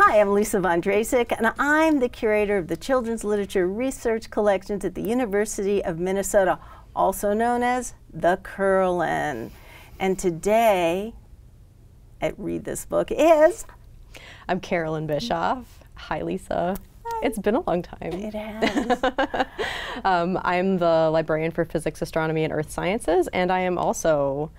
Hi, I'm Lisa Von Drasek, and I'm the curator of the Children's Literature Research Collections at the University of Minnesota, also known as the Kerlan. And today, at Read This Book is. I'm Carolyn Bishoff. Hi, Lisa. It's been a long time. It has. um, I'm the librarian for physics, astronomy, and earth sciences, and I am also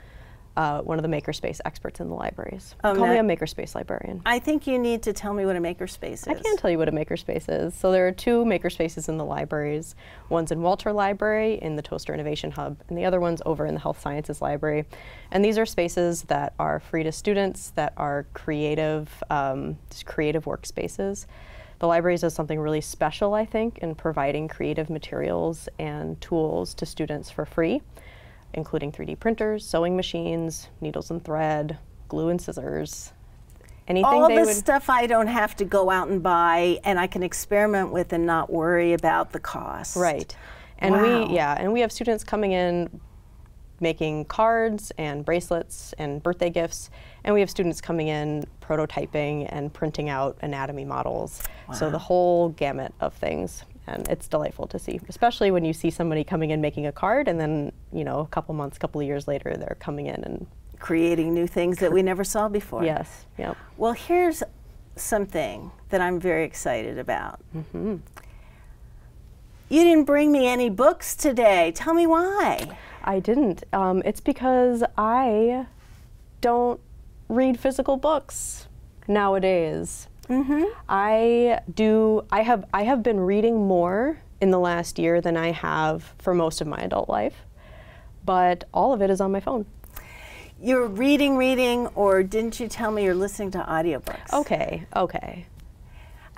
uh, one of the makerspace experts in the libraries. Oh, Call me a makerspace librarian. I think you need to tell me what a makerspace is. I can tell you what a makerspace is. So there are two makerspaces in the libraries. One's in Walter Library in the Toaster Innovation Hub, and the other one's over in the Health Sciences Library. And these are spaces that are free to students, that are creative, um, creative workspaces. The libraries does something really special, I think, in providing creative materials and tools to students for free, including 3D printers, sewing machines, needles and thread, glue and scissors. Anything All the would stuff I don't have to go out and buy, and I can experiment with and not worry about the cost. Right. And Wow. we yeah, and we have students coming in making cards and bracelets and birthday gifts, and we have students coming in prototyping and printing out anatomy models. So the whole gamut of things. And it's delightful to see, especially when you see somebody coming in making a card, and then you know a couple months, couple of years later, they're coming in and Creating new things that we never saw before. yes, yep. Well, here's something that I'm very excited about. Mm-hmm. You didn't bring me any books today. Tell me why. I didn't. Um, it's because I don't read physical books nowadays. Mm-hmm. I do. I have. I have been reading more in the last year than I have for most of my adult life, but all of it is on my phone. You're reading, reading, or didn't you tell me you're listening to audiobooks? Okay. Okay.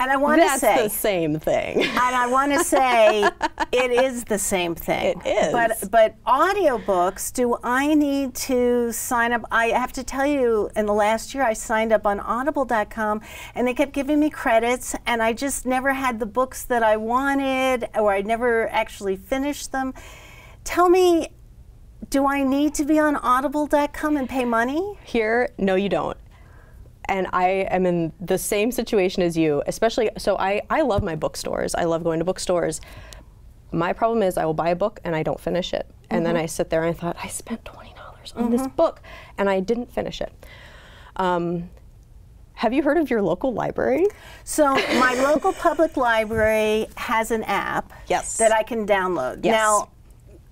And I want to say, the same thing. and I want to say it is the same thing. It is. But but audiobooks, do I need to sign up? I have to tell you in the last year I signed up on audible.com and they kept giving me credits and I just never had the books that I wanted or I never actually finished them. Tell me do I need to be on audible.com and pay money? Here, no, you don't. And I am in the same situation as you, especially. So I, I love my bookstores. I love going to bookstores. My problem is I will buy a book and I don't finish it. And then I sit there and I thought, I spent $20 on this book and I didn't finish it. Um, have you heard of your local library? So my local public library has an app Yes. that I can download. Yes. Now,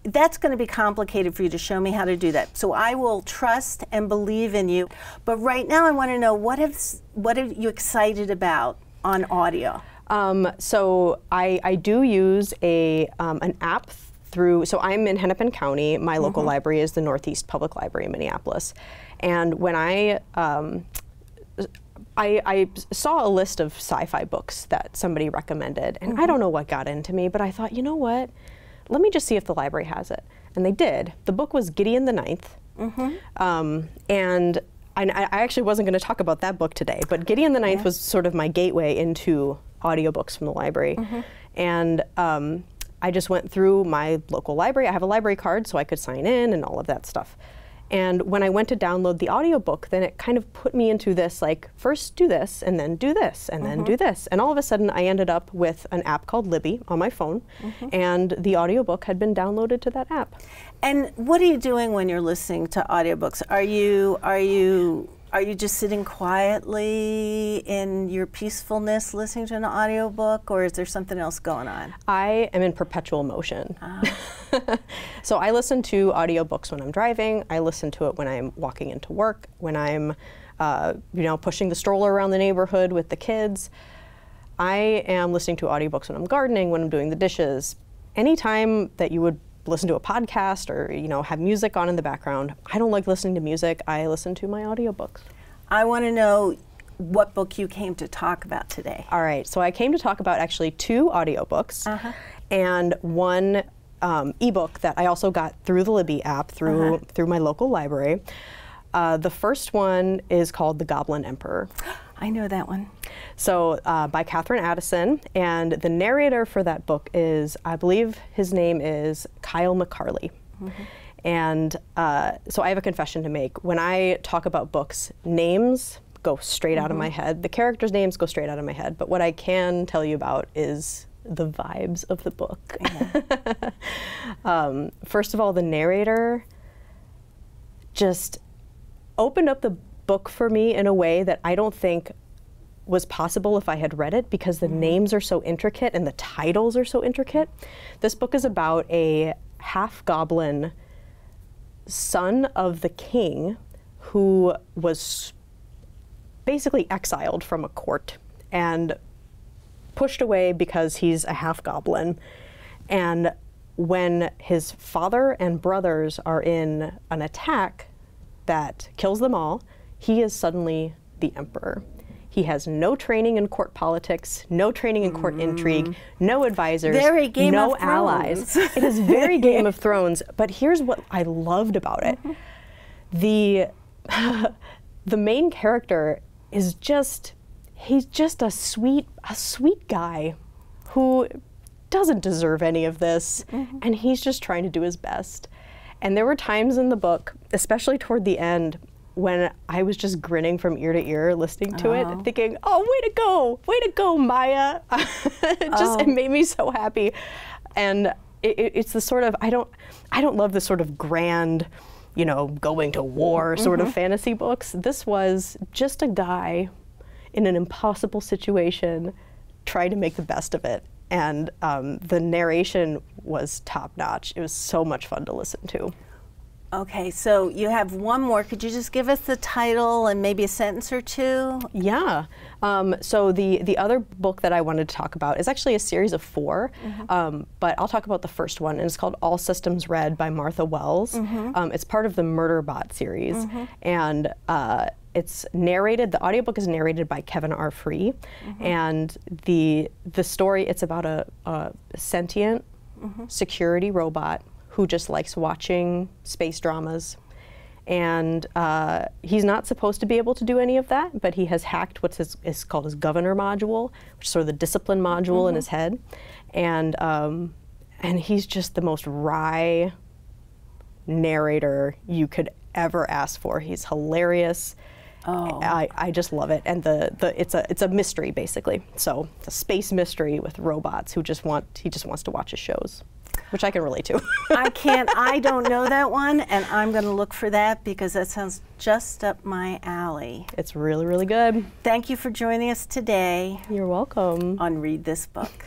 that's going to be complicated for you to show me how to do that. So I will trust and believe in you. But right now, I want to know what is what are you excited about on audio? Um, so I, I do use a um, an app through. So I'm in Hennepin County. My local library is the Northeast Public Library in Minneapolis, and when I um, I, I saw a list of sci-fi books that somebody recommended, and I don't know what got into me, but I thought, you know what? Let me just see if the library has it. And they did. The book was Gideon the Ninth, um, and I, I actually wasn't going to talk about that book today, but Gideon the Ninth was sort of my gateway into audiobooks from the library, and um, I just went through my local library. I have a library card, so I could sign in and all of that stuff. And when I went to download the audiobook, then it kind of put me into this like, first do this, and then do this, and then do mm-hmm. this. And all of a sudden, I ended up with an app called Libby on my phone, mm-hmm. and the audiobook had been downloaded to that app. And what are you doing when you're listening to audiobooks? Are you are you are you just sitting quietly in your peacefulness listening to an audiobook or is there something else going on? I am in perpetual motion. Ah. so I listen to audiobooks when I'm driving. I listen to it when I'm walking into work, when I'm, uh, you know, pushing the stroller around the neighborhood with the kids. I am listening to audiobooks when I'm gardening, when I'm doing the dishes. Anytime that you would listen to a podcast or you know have music on in the background, I don't like listening to music. I listen to my audiobooks. I want to know what book you came to talk about today. All right, so I came to talk about actually two audiobooks Uh-huh. and one um, ebook that I also got through the Libby app through Uh-huh. through my local library. Uh, the first one is called The Goblin Emperor. I know that one. So uh, by Katherine Addison, and the narrator for that book is, I believe his name is Kyle McCarley. And uh, so I have a confession to make. When I talk about books, names go straight out of my head. The characters' names go straight out of my head. But what I can tell you about is the vibes of the book. um, first of all, the narrator just opened up the book for me in a way that I don't think was possible if I had read it because the names are so intricate and the titles are so intricate. This book is about a half goblin son of the king who was basically exiled from a court and pushed away because he's a half goblin. And when his father and brothers are in an attack that kills them all, he is suddenly the emperor. He has no training in court politics, no training in court mm. intrigue, no advisors, very Game no of allies. it is very Game of Thrones. But here's what I loved about it: the the main character is just he's just a sweet a sweet guy who doesn't deserve any of this mm -hmm. and he's just trying to do his best and there were times in the book especially toward the end when I was just grinning from ear to ear listening to oh. it, thinking, "Oh, way to go, way to go, Maia!" it just oh. it made me so happy, and it, it's the sort of I don't I don't love the sort of grand, you know, going to war sort mm -hmm. of mm-hmm. fantasy books. This was just a guy in an impossible situation, try to make the best of it. And um, the narration was top notch. It was so much fun to listen to. Okay, so you have one more. Could you just give us the title and maybe a sentence or two? Yeah. Um, so the the other book that I wanted to talk about is actually a series of 4 mm -hmm. um, but I'll talk about the first one, and it's called All Systems Red by Martha Wells. Mm -hmm. um, it's part of the Murderbot series, mm -hmm. and uh, it's narrated. The audiobook is narrated by Kevin R. Free, mm-hmm. and the the story. It's about a, a sentient mm-hmm. security robot who just likes watching space dramas. And uh, he's not supposed to be able to do any of that, but he has hacked what's his, is called his governor module, which is sort of the discipline module mm-hmm. in his head. And, um, and he's just the most wry narrator you could ever ask for. He's hilarious. Oh. I, I just love it, and the, the it's a it's a mystery basically. So it's a space mystery with robots who just want he just wants to watch his shows, which I can relate to. I can't. I don't know that one, and I'm going to look for that because that sounds just up my alley. It's really really good. Thank you for joining us today. You're welcome. On Read This Book.